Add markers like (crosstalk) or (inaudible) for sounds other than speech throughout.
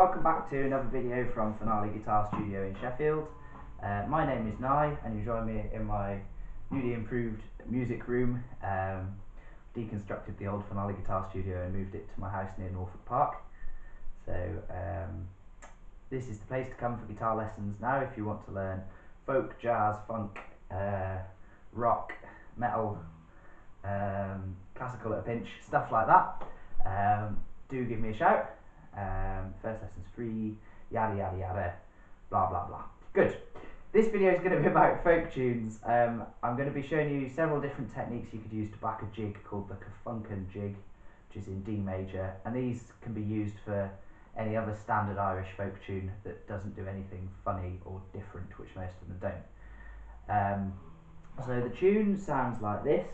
welcome back to another video from Finale Guitar Studio in Sheffield. Uh, my name is Nye and you join me in my newly improved music room. Um, deconstructed the old Finale Guitar Studio and moved it to my house near Norfolk Park. So um, this is the place to come for guitar lessons now if you want to learn folk, jazz, funk, uh, rock, metal, um, classical at a pinch, stuff like that. Um, do give me a shout. Um, first lesson's free, yada yada yada, blah blah blah. Good. This video is going to be (laughs) about folk tunes. Um, I'm going to be showing you several different techniques you could use to back a jig called the Kerfunken jig, which is in D major, and these can be used for any other standard Irish folk tune that doesn't do anything funny or different, which most of them don't. Um, so the tune sounds like this.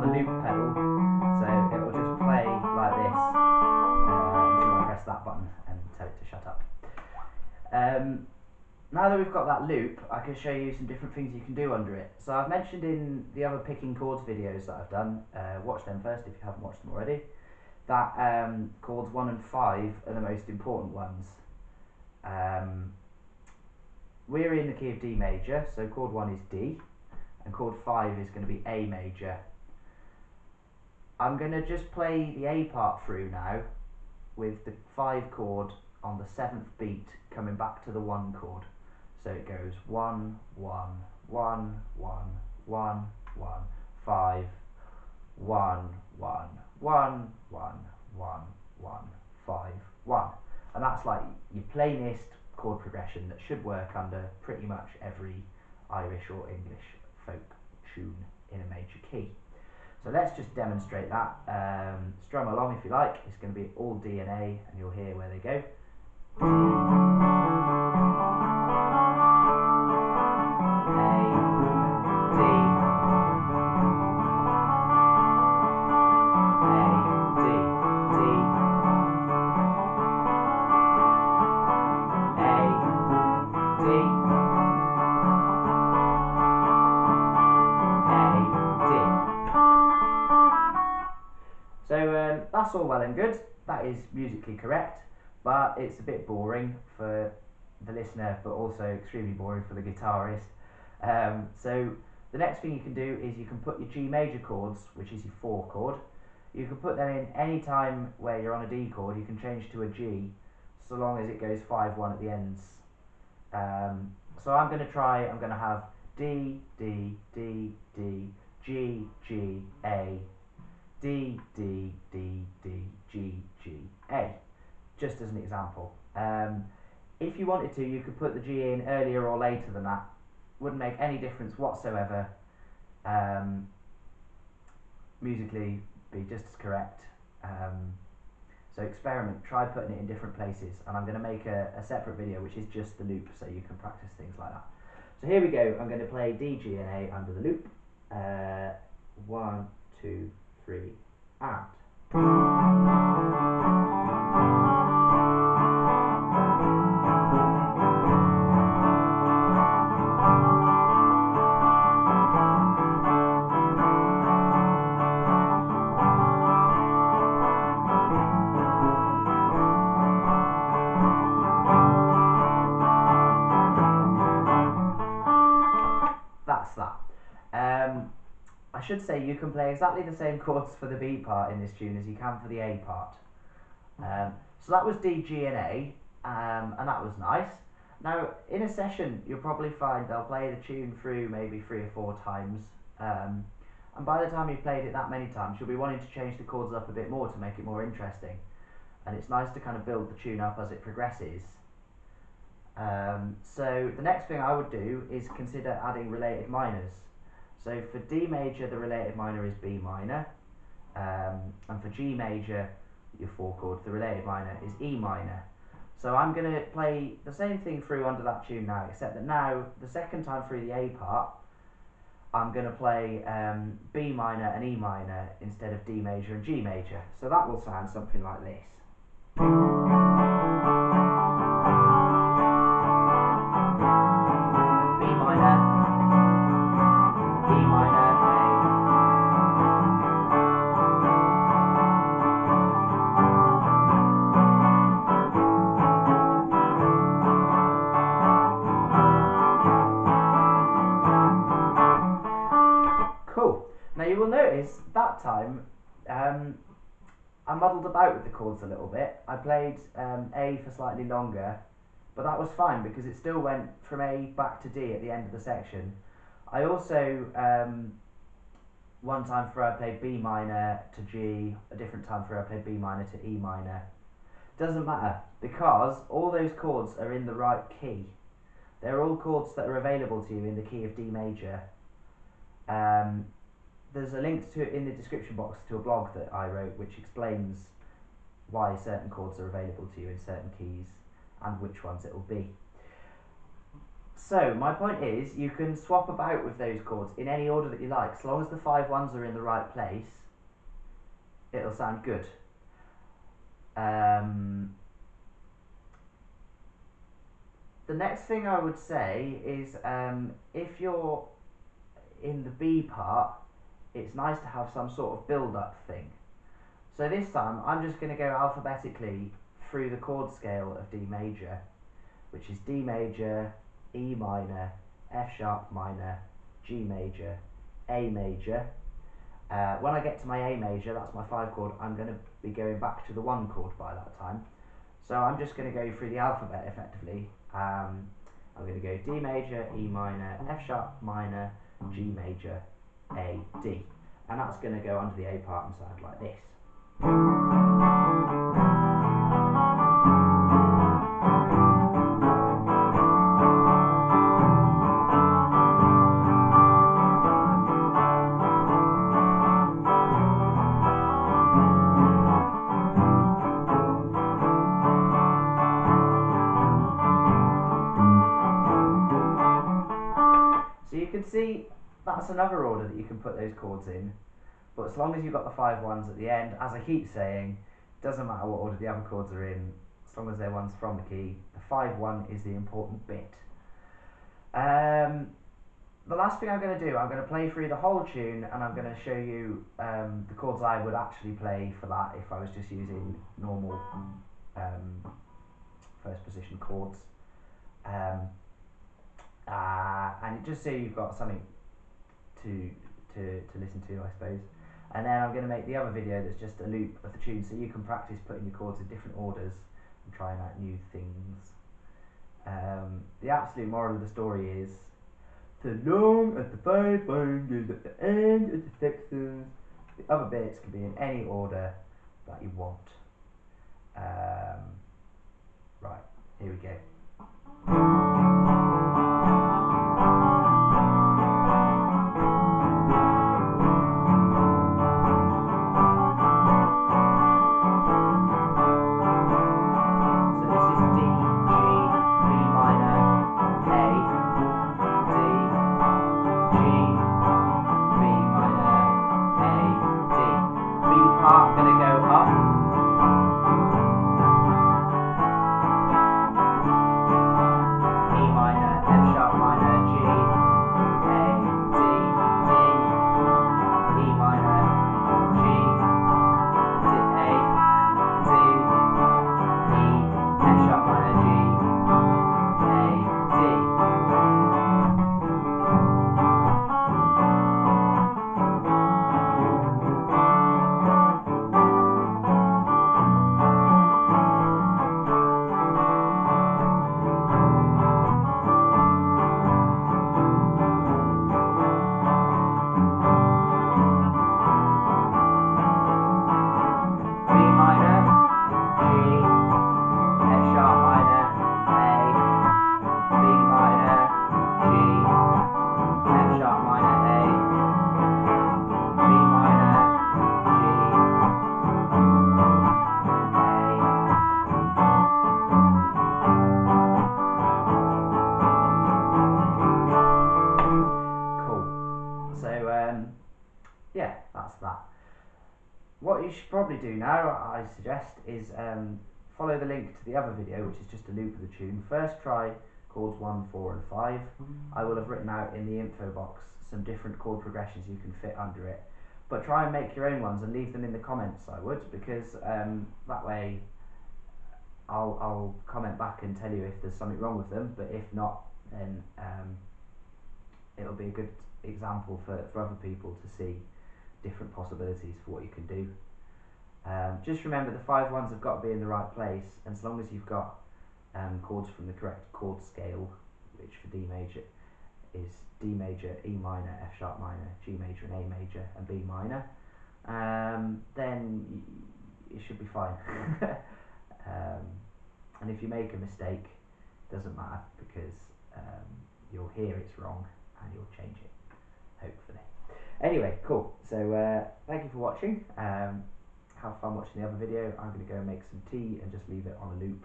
On the loop pedal, so it will just play like this uh, until I press that button and tell it to shut up. Um, now that we've got that loop, I can show you some different things you can do under it. So I've mentioned in the other picking chords videos that I've done, uh, watch them first if you haven't watched them already, that um, chords 1 and 5 are the most important ones. Um, we're in the key of D major, so chord 1 is D, and chord 5 is going to be A major. I'm going to just play the A part through now with the 5 chord on the 7th beat coming back to the 1 chord. So it goes 1, 1, 1, 1, 1, 1, 5, 1, 1, 1, 1, 1, 1, 5, 1. And that's like your plainest chord progression that should work under pretty much every Irish or English folk tune in a major key. So let's just demonstrate that. Um, strum along if you like. It's going to be all D and A, and you'll hear where they go. That's all well and good. That is musically correct, but it's a bit boring for the listener, but also extremely boring for the guitarist. Um, so the next thing you can do is you can put your G major chords, which is your four chord. You can put them in any time where you're on a D chord. You can change to a G, so long as it goes five one at the ends. Um, so I'm going to try. I'm going to have D D D D G G A D D D D G G A, just as an example. Um, if you wanted to, you could put the G in earlier or later than that. Wouldn't make any difference whatsoever. Um, musically, be just as correct. Um, so experiment. Try putting it in different places, and I'm going to make a, a separate video which is just the loop, so you can practice things like that. So here we go. I'm going to play D, G, and A under the loop. Uh, one, two, three, and. Should say you can play exactly the same (laughs) chords for the B part in this tune as you can for the A part. Um, so that was D, G, and A, um, and that was nice. Now, in a session, you'll probably find they'll play the tune through maybe three or four times, Um, and by the time you've played it that many times, you'll be wanting to change the chords up a bit more to make it more interesting. And it's nice to kind of build the tune up as it progresses. Um, so the next thing I would do is consider adding related minors. So for D major, the related minor is B minor, um, and for G major, your four chord, the related minor is E minor. So I'm going to play the same thing through under that tune now, except that now, the second time through the A part, I'm going to play um, B minor and E minor instead of D major and G major. So that will sound something like this. Muddled about with the chords a little bit. I played um, A for slightly longer, but that was fine because it still went from A back to D at the end of the section. I also um, one time for I played B minor to G, a different time for I played B minor to E minor. Doesn't matter because all those chords are in the right key. They're all chords that are available to you in the key of D major. Um, there's a link to it in the description box to a blog that I wrote which explains why certain chords are available to you in certain keys and which ones it will be. So my point is you can swap about with those chords in any order that you like, as long as the five ones are in the right place, it'll sound good. Um, the next thing I would say is um, if you're in the B part, it's nice to have some sort of build up thing. So this time I'm just going to go alphabetically through the chord scale of D major, which is D major, E minor, F sharp minor, G major, A major. Uh, when I get to my A major, that's my five chord, I'm going to be going back to the one chord by that time. So I'm just going to go through the alphabet effectively. Um, I'm going to go D major, E minor, F sharp minor, G major, A, D. And that's going to go under the A part and sound like this. Another order that you can put those chords in. But as long as you've got the five ones at the end, as I keep saying, doesn't matter what order the other chords are in, as long as they're ones from the key. The five one is the important bit. Um, the last thing I'm going to do, I'm going to play through the whole tune and I'm going to show you um, the chords I would actually play for that if I was just using normal um, first position chords. Um, uh, and just so you've got something to, to, to listen to, I suppose. And then I'm going to make the other video that's just a loop of the tune so you can practice putting your chords in different orders and trying out new things. Um, the absolute moral of the story is the long as the five fingers at the end of the sections, the other bits can be in any order that you want. Um, right, here we go. Do now, I suggest, is um, follow the link to the other video, which is just a loop of the tune. First try chords 1, 4 and 5. I will have written out in the info box some different chord progressions you can fit under it. But try and make your own ones and leave them in the comments, I would, because um, that way I'll, I'll comment back and tell you if there's something wrong with them, but if not, then um, it'll be a good example for, for other people to see different possibilities for what you can do. Um, just remember the five ones have got to be in the right place, and as long as you've got um, chords from the correct chord scale, which for D major is D major, E minor, F sharp minor, G major, and A major, and B minor, um, then it should be fine. (laughs) um, and if you make a mistake, it doesn't matter because um, you'll hear it's wrong and you'll change it, hopefully. Anyway, cool. So uh, thank you for watching. Have fun watching the other video. I'm going to go and make some tea and just leave it on a loop.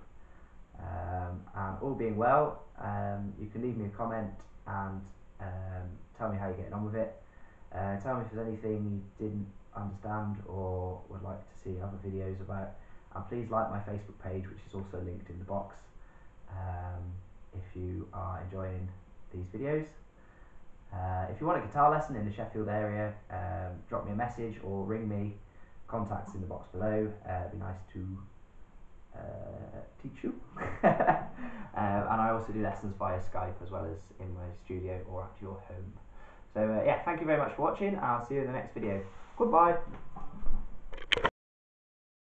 Um, and all being well, um, you can leave me a comment and um, tell me how you're getting on with it. Uh, tell me if there's anything you didn't understand or would like to see other videos about. And please like my Facebook page, which is also linked in the box, um, if you are enjoying these videos. Uh, if you want a guitar lesson in the Sheffield area, um, drop me a message or ring me. Contacts in the box below. Uh, it'd be nice to uh, teach you. uh, (laughs) and I also do lessons via Skype as well as in my studio or at your home. So uh, yeah, thank you very much for watching. I'll see you in the next video. Goodbye.